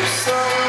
so